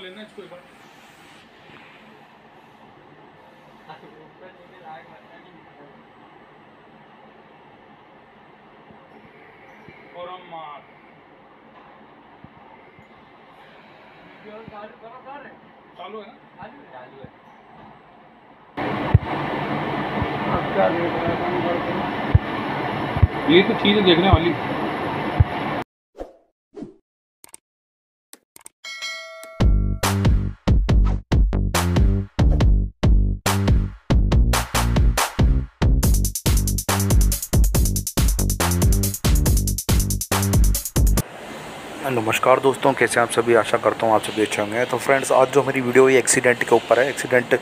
ऊपर लेना इसको एक बार। और हम मार। चालू है ना? चालू है? ये तो चीज़ देखने वाली। नमस्कार दोस्तों कैसे आप सभी? आशा करता हूँ आप सभी अच्छे होंगे। तो फ्रेंड्स आज जो मेरी वीडियो है एक्सीडेंट के ऊपर है। एक्सीडेंट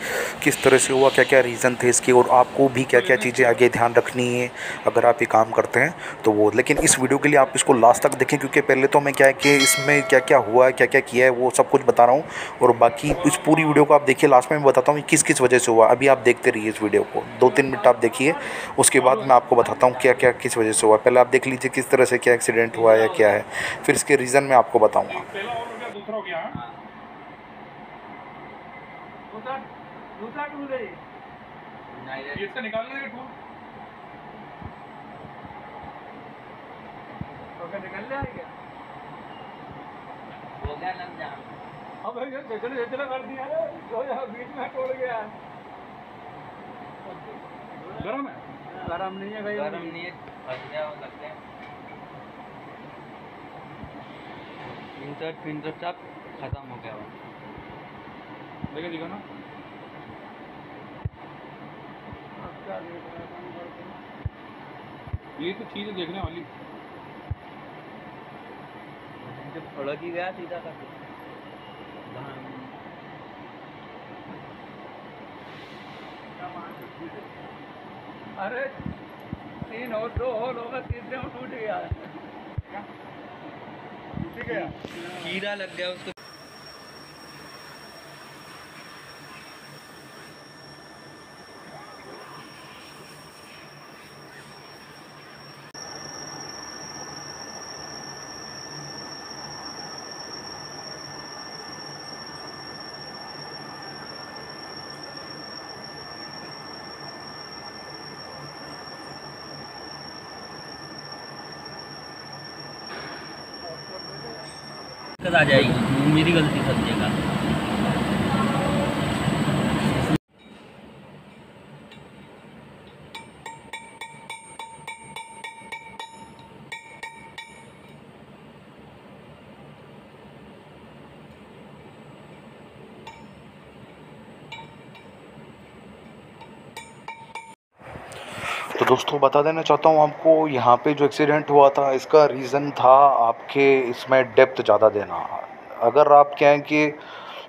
किस तरह से हुआ क्या क्या रीज़न थे इसके और आपको भी क्या क्या चीज़ें आगे ध्यान रखनी है अगर आप ये काम करते हैं तो वो। लेकिन इस वीडियो के लिए आप इसको लास्ट तक देखें क्योंकि पहले तो मैं क्या है कि इसमें क्या क्या हुआ है क्या क्या किया है वो सब कुछ बता रहा हूँ। और बाकी इस पूरी वीडियो को आप देखिए लास्ट में मैं बताता हूँ कि किस किस वजह से हुआ। अभी आप देखते रहिए इस वीडियो को। दो तीन मिनट आप देखिए उसके बाद मैं आपको बताता हूँ क्या क्या किस वजह से हुआ। पहले आप देख लीजिए किस तरह से क्या एक्सीडेंट हुआ या क्या है। फिर इसके रीज़न मैं आपको बताऊँगा। और हो गया दूसरा हो गया हाँ? नहीं हो गया गर्म है? गरम नहीं है भाई। गरम नहीं है। इंसर्ट फिंसर्ट सब खत्म हो गया वो देखिए दिखा ना ये तो चीज़ देखने वाली जब सड़क ही गया सीधा करके अरे तीन और दो होल होगा तीसरे में टूट गया। है कीड़ा लग गया उसको दिक्कत आ जाएगी। मेरी गलती समझेगा। तो दोस्तों, बता देना चाहता हूँ आपको, यहाँ पे जो एक्सीडेंट हुआ था, इसका रीज़न था आपके इसमें डेप्थ ज़्यादा देना। अगर आप क्या है कि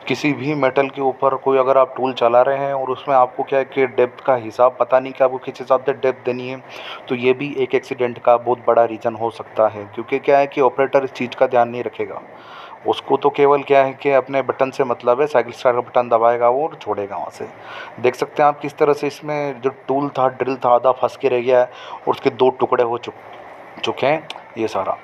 किसी भी मेटल के ऊपर कोई अगर आप टूल चला रहे हैं और उसमें आपको क्या है कि डेप्थ का हिसाब पता नहीं कि आपको किस हिसाब से डेप्थ देनी है तो ये भी एक एक्सीडेंट का बहुत बड़ा रीज़न हो सकता है, क्योंकि क्या है कि ऑपरेटर इस चीज़ का ध्यान नहीं रखेगा। उसको तो केवल क्या है कि अपने बटन से मतलब है, साइकिल स्टार्ट का बटन दबाएगा वो और छोड़ेगा वहाँ से। देख सकते हैं आप किस तरह से इसमें जो टूल था, ड्रिल था, आधा फंस के रह गया है और उसके दो टुकड़े हो चुक, चुके हैं, ये सारा।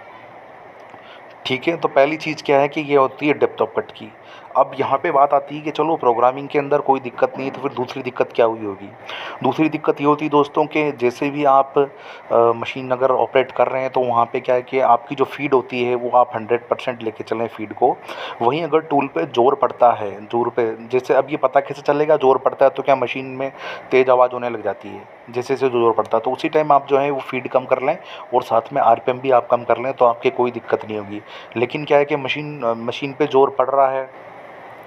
ठीक है तो पहली चीज़ क्या है कि ये होती है डेप्थ ऑफ़ कट की। अब यहाँ पे बात आती है कि चलो प्रोग्रामिंग के अंदर कोई दिक्कत नहीं तो फिर दूसरी दिक्कत क्या हुई होगी? दूसरी दिक्कत ये होती दोस्तों कि जैसे भी आप अ, मशीन अगर ऑपरेट कर रहे हैं तो वहाँ पे क्या है कि आपकी जो फ़ीड होती है वो आप हंड्रेड परसेंट लेके चलें फ़ीड को। वहीं अगर टूल पे ज़ोर पड़ता है ज़ोर पे जैसे अब ये पता कैसे चलेगा ज़ोर पड़ता है तो क्या मशीन में तेज़ आवाज़ होने लग जाती है जैसे जैसे ज़ोर पड़ता है। तो उसी टाइम आप जो है वो फ़ीड कम कर लें और साथ में आरपीएम भी आप कम कर लें तो आपके कोई दिक्कत नहीं होगी। लेकिन क्या है कि मशीन मशीन पर ज़ोर पड़ रहा है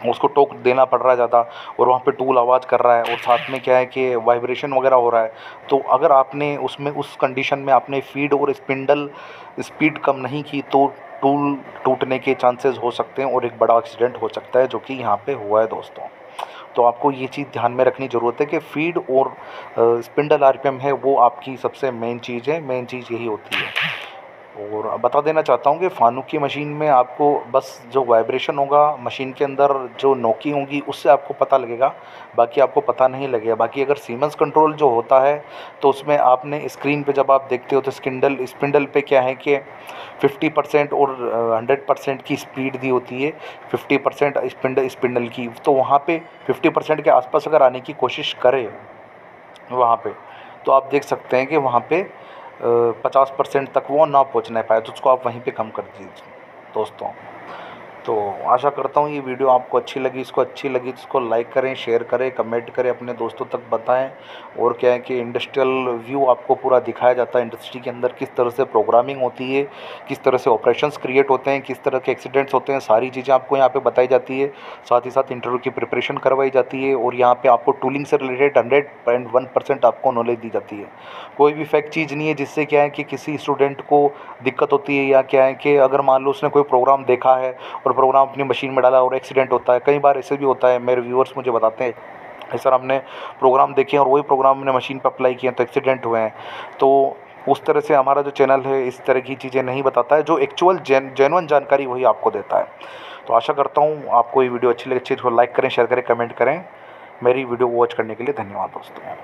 उसको टोक देना पड़ रहा है ज़्यादा और वहाँ पे टूल आवाज़ कर रहा है और साथ में क्या है कि वाइब्रेशन वगैरह हो रहा है। तो अगर आपने उसमें, उस कंडीशन में आपने फ़ीड और स्पिंडल स्पीड कम नहीं की तो टूल टूटने के चांसेस हो सकते हैं और एक बड़ा एक्सीडेंट हो सकता है जो कि यहाँ पे हुआ है दोस्तों। तो आपको ये चीज़ ध्यान में रखनी ज़रूरत है कि फ़ीड और स्पिंडल आरपीएम है वो आपकी सबसे मेन चीज़ है, मेन चीज़ यही होती है। और बता देना चाहता हूँ कि फ़ानू की मशीन में आपको बस जो वाइब्रेशन होगा, मशीन के अंदर जो नोकी होंगी, उससे आपको पता लगेगा। बाकी आपको पता नहीं लगेगा। बाकी अगर सीमेंस कंट्रोल जो होता है तो उसमें आपने स्क्रीन पे जब आप देखते हो तो स्किंडल स्पिंडल पे क्या है कि 50 परसेंट और 100 परसेंट की स्पीड दी होती है। 50 परसेंट स्पिंडल स्पिंडल की। तो वहाँ पे 50 परसेंट के आसपास अगर आने की कोशिश करें, वहाँ पे तो आप देख सकते हैं कि वहाँ पे पचास परसेंट तक वो ना पहुँचने पाए तो उसको आप वहीं पे कम कर दीजिए दोस्तों। तो आशा करता हूँ ये वीडियो आपको अच्छी लगी, इसको अच्छी लगी तो इसको लाइक करें शेयर करें कमेंट करें, अपने दोस्तों तक बताएँ। और क्या है कि इंडस्ट्रियल व्यू आपको पूरा दिखाया जाता है इंडस्ट्री के अंदर किस तरह से प्रोग्रामिंग होती है, किस तरह से ऑपरेशंस क्रिएट होते हैं, किस तरह के एक्सीडेंट्स होते हैं, सारी चीज़ें आपको यहाँ पर बताई जाती है। साथ ही साथ इंटरव्यू की प्रिपरेशन करवाई जाती है और यहाँ पर आपको टूलिंग से related hundred point one percent आपको नॉलेज दी जाती है। कोई भी फैक्ट चीज़ नहीं है जिससे क्या है कि किसी स्टूडेंट को दिक्कत होती है या क्या है कि अगर मान लो उसने कोई प्रोग्राम देखा है और प्रोग्राम अपनी मशीन में डाला और एक्सीडेंट होता है। कई बार ऐसे भी होता है, मेरे व्यूअर्स मुझे बताते हैं। सर हमने प्रोग्राम देखे हैं और वही प्रोग्राम हमने मशीन पर अप्लाई किए तो एक्सीडेंट हुए हैं। तो उस तरह से हमारा जो चैनल है, इस तरह की चीज़ें नहीं बताता है, जो एक्चुअल जेन जेनवन जानकारी वही आपको देता है। तो आशा करता हूँ आपको ये वीडियो अच्छी लगी, अच्छी तो लाइक करें शेयर करें कमेंट करें। मेरी वीडियो वॉच करने के लिए धन्यवाद दोस्तों।